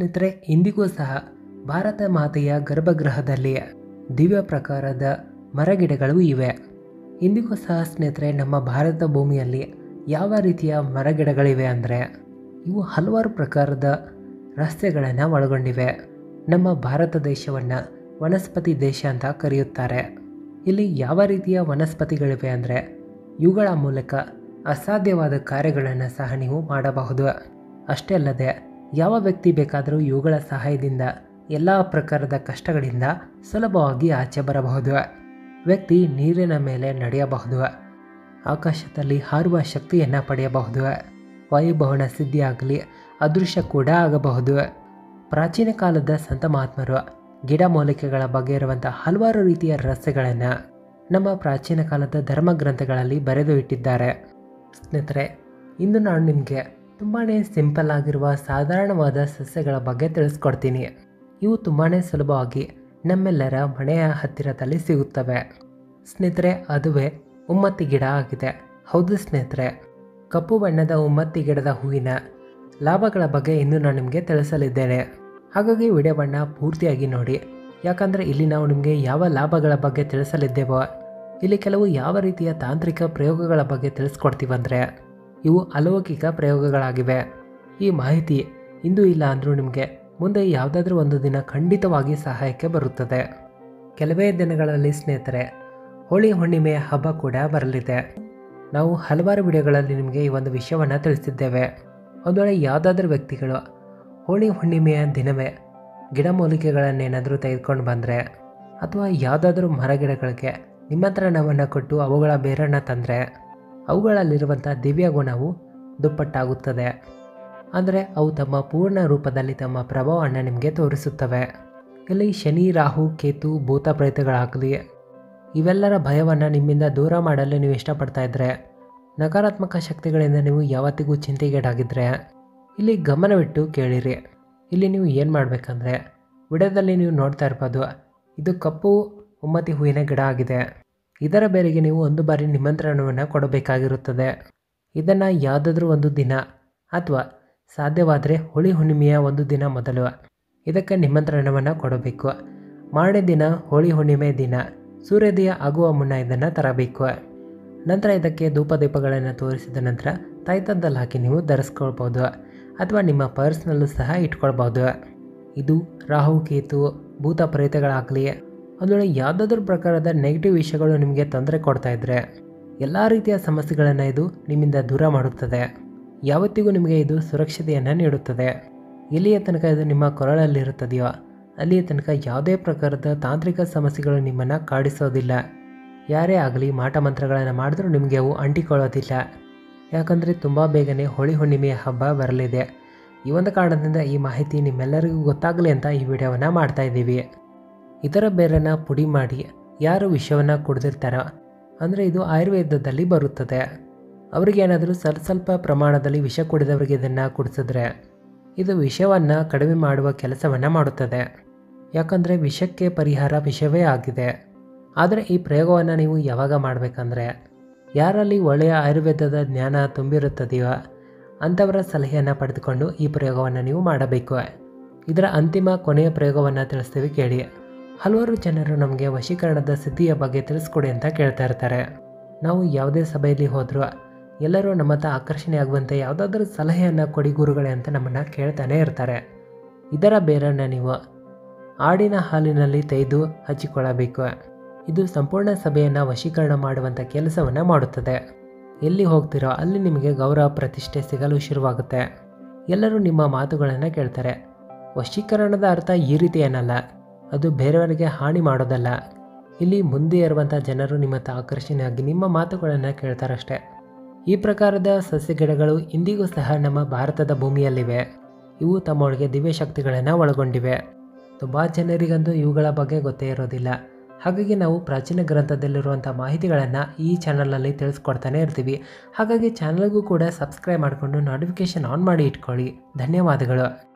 ಸ್ನೇಹಿತರೆ, ಇಂದಿಗೂ ಸಹ ಭಾರತ ಮಾತೆಯ ಗರ್ಭಗೃಹದಲ್ಲಿ ದಿವ್ಯ ಪ್ರಕಾರದ ಮರಗಿಡಗಳು ಇವೆ. ಇಂದಿಗೂ ಸಹ ಸ್ನೇಹಿತರೆ, ನಮ್ಮ ಭಾರತ ಭೂಮಿಯಲ್ಲಿ ಯಾವ ರೀತಿಯ ಮರಗಿಡಗಳಿವೆ ಅಂದರೆ, ಇವು ಹಲವಾರು ಪ್ರಕಾರದ ರಸ್ತೆಗಳನ್ನು ಒಳಗೊಂಡಿವೆ. ನಮ್ಮ ಭಾರತ ದೇಶವನ್ನು ವನಸ್ಪತಿ ದೇಶ ಅಂತ ಕರೆಯುತ್ತಾರೆ. ಇಲ್ಲಿ ಯಾವ ರೀತಿಯ ವನಸ್ಪತಿಗಳಿವೆ ಅಂದರೆ, ಇವುಗಳ ಮೂಲಕ ಅಸಾಧ್ಯವಾದ ಕಾರ್ಯಗಳನ್ನು ಸಹ ನೀವು ಮಾಡಬಹುದು. ಅಷ್ಟೇ ಅಲ್ಲದೆ ಯಾವ ವ್ಯಕ್ತಿ ಬೇಕಾದರೂ ಇವುಗಳ ಸಹಾಯದಿಂದ ಎಲ್ಲ ಪ್ರಕಾರದ ಕಷ್ಟಗಳಿಂದ ಸುಲಭವಾಗಿ ಆಚೆ ಬರಬಹುದು. ವ್ಯಕ್ತಿ ನೀರಿನ ಮೇಲೆ ನಡೆಯಬಹುದು. ಆಕಾಶದಲ್ಲಿ ಹಾರುವ ಶಕ್ತಿಯನ್ನು ಪಡೆಯಬಹುದು. ವಾಯುಭವನ ಸಿದ್ಧಿಯಾಗಲಿ, ಅದೃಶ್ಯ ಕೂಡ ಆಗಬಹುದು. ಪ್ರಾಚೀನ ಕಾಲದ ಸಂತ ಮಹಾತ್ಮರು ಗಿಡ ಮೂಲಿಕೆಗಳ ಬಗ್ಗೆ ಇರುವಂಥ ಹಲವಾರು ರೀತಿಯ ರಹಸ್ಯಗಳನ್ನು ನಮ್ಮ ಪ್ರಾಚೀನ ಕಾಲದ ಧರ್ಮ ಗ್ರಂಥಗಳಲ್ಲಿ ಬರೆದು ಇಟ್ಟಿದ್ದಾರೆ. ಸ್ನೇಹಿತರೆ, ಇಂದು ನಾನು ನಿಮಗೆ ತುಂಬಾ ಸಿಂಪಲ್ ಆಗಿರುವ ಸಾಧಾರಣವಾದ ಸಸ್ಯಗಳ ಬಗ್ಗೆ ತಿಳಿಸ್ಕೊಡ್ತೀನಿ. ಇವು ತುಂಬಾ ಸುಲಭವಾಗಿ ನಮ್ಮೆಲ್ಲರ ಮನೆಯ ಹತ್ತಿರದಲ್ಲಿ ಸಿಗುತ್ತವೆ. ಸ್ನೇಹಿತರೆ, ಅದುವೇ ಉಮ್ಮತ್ತಿ ಗಿಡ ಆಗಿದೆ. ಹೌದು ಸ್ನೇಹಿತರೆ, ಕಪ್ಪು ಬಣ್ಣದ ಉಮ್ಮತ್ತಿ ಗಿಡದ ಹೂವಿನ ಲಾಭಗಳ ಬಗ್ಗೆ ಇಂದು ನಾನು ನಿಮಗೆ ತಿಳಿಸಲಿದ್ದೇನೆ. ಹಾಗಾಗಿ ವಿಡಿಯೋವನ್ನು ಪೂರ್ತಿಯಾಗಿ ನೋಡಿ. ಯಾಕಂದರೆ ಇಲ್ಲಿ ನಾವು ನಿಮಗೆ ಯಾವ ಲಾಭಗಳ ಬಗ್ಗೆ ತಿಳಿಸಲಿದ್ದೇವೋ, ಇಲ್ಲಿ ಕೆಲವು ಯಾವ ರೀತಿಯ ತಾಂತ್ರಿಕ ಪ್ರಯೋಗಗಳ ಬಗ್ಗೆ ತಿಳಿಸ್ಕೊಡ್ತೀವಂದರೆ ಇವು ಅಲೌಕಿಕ ಪ್ರಯೋಗಗಳಾಗಿವೆ. ಈ ಮಾಹಿತಿ ಇಂದು ಇಲ್ಲ ಅಂದರೂ ನಿಮಗೆ ಮುಂದೆ ಯಾವುದಾದ್ರೂ ಒಂದು ದಿನ ಖಂಡಿತವಾಗಿ ಸಹಾಯಕ್ಕೆ ಬರುತ್ತದೆ. ಕೆಲವೇ ದಿನಗಳಲ್ಲಿ ಸ್ನೇಹಿತರೆ, ಹೋಳಿ ಹುಣ್ಣಿಮೆಯ ಹಬ್ಬ ಕೂಡ ಬರಲಿದೆ. ನಾವು ಹಲವಾರು ವಿಡಿಯೋಗಳಲ್ಲಿ ನಿಮಗೆ ಈ ಒಂದು ವಿಷಯವನ್ನು ತಿಳಿಸಿದ್ದೇವೆ. ಒಂದು ವೇಳೆ ಯಾವುದಾದ್ರೂ ವ್ಯಕ್ತಿಗಳು ಹೋಳಿ ಹುಣ್ಣಿಮೆಯ ದಿನವೇ ಗಿಡಮೂಲಿಕೆಗಳನ್ನೇನಾದರೂ ತೆಗೆದುಕೊಂಡು ಬಂದರೆ, ಅಥವಾ ಯಾವುದಾದ್ರೂ ಮರಗಿಡಗಳಿಗೆ ನಿಮಂತ್ರಣವನ್ನು ಕೊಟ್ಟು ಅವುಗಳ ಬೇರನ್ನು ತಂದರೆ ಅವುಗಳಲ್ಲಿರುವಂಥ ದಿವ್ಯ ಗುಣವು ದುಪ್ಪಟ್ಟಾಗುತ್ತದೆ. ಅಂದರೆ ಅವು ತಮ್ಮ ಪೂರ್ಣ ರೂಪದಲ್ಲಿ ತಮ್ಮ ಪ್ರಭಾವವನ್ನು ನಿಮಗೆ ತೋರಿಸುತ್ತವೆ. ಇಲ್ಲಿ ಶನಿ, ರಾಹು, ಕೇತು, ಭೂತ ಪ್ರೇತಗಳಾಗಲಿ, ಇವೆಲ್ಲರ ಭಯವನ್ನು ನಿಮ್ಮಿಂದ ದೂರ ಮಾಡಲು ನೀವು ಇಷ್ಟಪಡ್ತಾ ಇದ್ದರೆ ನಕಾರಾತ್ಮಕ ಶಕ್ತಿಗಳಿಂದ ನೀವು ಯಾವತ್ತಿಗೂ ಚಿಂತೆಗೀಡಾಗಿದ್ದರೆ ಇಲ್ಲಿ ಗಮನವಿಟ್ಟು ಕೇಳಿರಿ. ಇಲ್ಲಿ ನೀವು ಏನು ಮಾಡಬೇಕಂದ್ರೆ, ವಿಡದಲ್ಲಿ ನೀವು ನೋಡ್ತಾ ಇರ್ಬೋದು, ಇದು ಕಪ್ಪು ಉಮ್ಮತಿ ಹೂವಿನ ಗಿಡ ಆಗಿದೆ. ಇದರ ಬೇರೆಗೆ ನೀವು ಒಂದು ಬಾರಿ ನಿಮಂತ್ರಣವನ್ನು ಕೊಡಬೇಕಾಗಿರುತ್ತದೆ. ಇದನ್ನು ಯಾವುದಾದ್ರೂ ಒಂದು ದಿನ ಅಥವಾ ಸಾಧ್ಯವಾದರೆ ಹೋಳಿ ಹುಣ್ಣಿಮೆಯ ಒಂದು ದಿನ ಮೊದಲು ಇದಕ್ಕೆ ನಿಮಂತ್ರಣವನ್ನು ಕೊಡಬೇಕು. ಮಾರನೇ ದಿನ ಹೋಳಿ ಹುಣ್ಣಿಮೆ ದಿನ. ಸೂರ್ಯೋದಯ ಆಗುವ ಮುನ್ನ ಇದನ್ನು ತರಬೇಕು. ನಂತರ ಇದಕ್ಕೆ ಧೂಪ ದೀಪಗಳನ್ನು ತೋರಿಸಿದ ನಂತರ ತಾಯ್ತದಲ್ಲಿ ಹಾಕಿ ನೀವು ಧರಿಸ್ಕೊಳ್ಬೋದು ಅಥವಾ ನಿಮ್ಮ ಪರ್ಸ್ನಲ್ಲೂ ಸಹ ಇಟ್ಕೊಳ್ಬೋದು. ಇದು ರಾಹು, ಕೇತು, ಭೂತ ಪ್ರೇತಗಳಾಗಲಿ ವೇಳೆ ಯಾವುದಾದ್ರೂ ಪ್ರಕಾರದ ನೆಗೆಟಿವ್ ವಿಷಯಗಳು ನಿಮಗೆ ತೊಂದರೆ ಕೊಡ್ತಾ ಇದ್ದರೆ ಎಲ್ಲ ರೀತಿಯ ಸಮಸ್ಯೆಗಳನ್ನು ಇದು ನಿಮ್ಮಿಂದ ದೂರ ಮಾಡುತ್ತದೆ. ಯಾವತ್ತಿಗೂ ನಿಮಗೆ ಇದು ಸುರಕ್ಷತೆಯನ್ನು ನೀಡುತ್ತದೆ. ಎಲ್ಲಿಯ ತನಕ ಇದು ನಿಮ್ಮ ಕೊರಳಲ್ಲಿರುತ್ತದೆಯೋ, ಅಲ್ಲಿಯ ತನಕ ಯಾವುದೇ ಪ್ರಕಾರದ ತಾಂತ್ರಿಕ ಸಮಸ್ಯೆಗಳು ನಿಮ್ಮನ್ನು ಕಾಡಿಸೋದಿಲ್ಲ. ಯಾರೇ ಆಗಲಿ ಮಾಟ ಮಂತ್ರಗಳನ್ನು ಮಾಡಿದ್ರೂ ನಿಮಗೆ ಅವು ಅಂಟಿಕೊಳ್ಳೋದಿಲ್ಲ. ಯಾಕಂದರೆ ತುಂಬ ಬೇಗನೆ ಹೋಳಿ ಹುಣ್ಣಿಮೆಯ ಹಬ್ಬ ಬರಲಿದೆ. ಈ ಒಂದು ಕಾರಣದಿಂದ ಈ ಮಾಹಿತಿ ನಿಮ್ಮೆಲ್ಲರಿಗೂ ಗೊತ್ತಾಗಲಿ ಅಂತ ಈ ವಿಡಿಯೋವನ್ನು ಮಾಡ್ತಾ ಇದ್ದೀವಿ. ಇದರ ಬೇರನ್ನು ಪುಡಿ ಮಾಡಿ ಯಾರು ವಿಷವನ್ನು ಕುಡಿದಿರ್ತಾರೋ, ಅಂದರೆ ಇದು ಆಯುರ್ವೇದದಲ್ಲಿ ಬರುತ್ತದೆ. ಅವರಿಗೇನಾದರೂ ಸ್ವಲ್ಪ ಸ್ವಲ್ಪ ಪ್ರಮಾಣದಲ್ಲಿ ವಿಷ ಕುಡಿದವರಿಗೆ ಇದನ್ನು ಕುಡಿಸಿದ್ರೆ ಇದು ವಿಷವನ್ನು ಕಡಿಮೆ ಮಾಡುವ ಕೆಲಸವನ್ನು ಮಾಡುತ್ತದೆ. ಯಾಕಂದರೆ ವಿಷಕ್ಕೆ ಪರಿಹಾರ ವಿಷವೇ ಆಗಿದೆ. ಆದರೆ ಈ ಪ್ರಯೋಗವನ್ನು ನೀವು ಯಾವಾಗ ಮಾಡಬೇಕಂದ್ರೆ, ಯಾರಲ್ಲಿ ಒಳ್ಳೆಯ ಆಯುರ್ವೇದದ ಜ್ಞಾನ ತುಂಬಿರುತ್ತದೆಯೋ ಅಂಥವರ ಸಲಹೆಯನ್ನು ಪಡೆದುಕೊಂಡು ಈ ಪ್ರಯೋಗವನ್ನು ನೀವು ಮಾಡಬೇಕು. ಇದರ ಅಂತಿಮ ಕೊನೆಯ ಪ್ರಯೋಗವನ್ನು ತಿಳಿಸ್ತೀವಿ ಕೇಳಿ. ಹಲವಾರು ಜನರು ನಮಗೆ ವಶೀಕರಣದ ಸಿದ್ಧಿಯ ಬಗ್ಗೆ ತಿಳಿಸ್ಕೊಡಿ ಅಂತ ಕೇಳ್ತಾ ಇರ್ತಾರೆ. ನಾವು ಯಾವುದೇ ಸಭೆಯಲ್ಲಿ ಹೋದರೂ ಎಲ್ಲರೂ ನಮ್ಮ ಹತ್ರ ಆಕರ್ಷಣೆ ಆಗುವಂತೆ ಯಾವುದಾದ್ರೂ ಸಲಹೆಯನ್ನು ಕೊಡಿ ಗುರುಗಳೇ ಅಂತ ನಮ್ಮನ್ನು ಕೇಳ್ತಾನೆ ಇರ್ತಾರೆ. ಇದರ ಬೇರನ್ನು ನೀವು ಆಡಿನ ಹಾಲಿನಲ್ಲಿ ತೆಗೆದು ಹಚ್ಚಿಕೊಳ್ಳಬೇಕು. ಇದು ಸಂಪೂರ್ಣ ಸಭೆಯನ್ನು ವಶೀಕರಣ ಮಾಡುವಂಥ ಕೆಲಸವನ್ನು ಮಾಡುತ್ತದೆ. ಎಲ್ಲಿ ಹೋಗ್ತೀರೋ ಅಲ್ಲಿ ನಿಮಗೆ ಗೌರವ, ಪ್ರತಿಷ್ಠೆ ಸಿಗಲು ಶುರುವಾಗುತ್ತೆ. ಎಲ್ಲರೂ ನಿಮ್ಮ ಮಾತುಗಳನ್ನು ಕೇಳ್ತಾರೆ. ವಶೀಕರಣದ ಅರ್ಥ ಈ ರೀತಿ ಏನಲ್ಲ. ಅದು ಬೇರೆಯವರಿಗೆ ಹಾನಿ ಮಾಡೋದಲ್ಲ. ಇಲ್ಲಿ ಮುಂದೆ ಇರುವಂಥ ಜನರು ನಿಮ್ಮ ಹತ್ರ ಆಕರ್ಷಣೆಯಾಗಿ ನಿಮ್ಮ ಮಾತುಗಳನ್ನು ಕೇಳ್ತಾರಷ್ಟೇ. ಈ ಪ್ರಕಾರದ ಸಸ್ಯ ಗಿಡಗಳು ಇಂದಿಗೂ ಸಹ ನಮ್ಮ ಭಾರತದ ಭೂಮಿಯಲ್ಲಿವೆ. ಇವು ತಮ್ಮೊಳಗೆ ದಿವ್ಯ ಶಕ್ತಿಗಳನ್ನು ಒಳಗೊಂಡಿವೆ. ತುಂಬ ಜನರಿಗಂತೂ ಇವುಗಳ ಬಗ್ಗೆ ಗೊತ್ತೇ ಇರೋದಿಲ್ಲ. ಹಾಗಾಗಿ ನಾವು ಪ್ರಾಚೀನ ಗ್ರಂಥದಲ್ಲಿರುವಂಥ ಮಾಹಿತಿಗಳನ್ನು ಈ ಚಾನಲಲ್ಲಿ ತಿಳಿಸ್ಕೊಡ್ತಾನೆ ಇರ್ತೀವಿ. ಹಾಗಾಗಿ ಚಾನಲ್ಗೂ ಕೂಡ ಸಬ್ಸ್ಕ್ರೈಬ್ ಮಾಡಿಕೊಂಡು ನೋಟಿಫಿಕೇಷನ್ ಆನ್ ಮಾಡಿ ಇಟ್ಕೊಳ್ಳಿ. ಧನ್ಯವಾದಗಳು.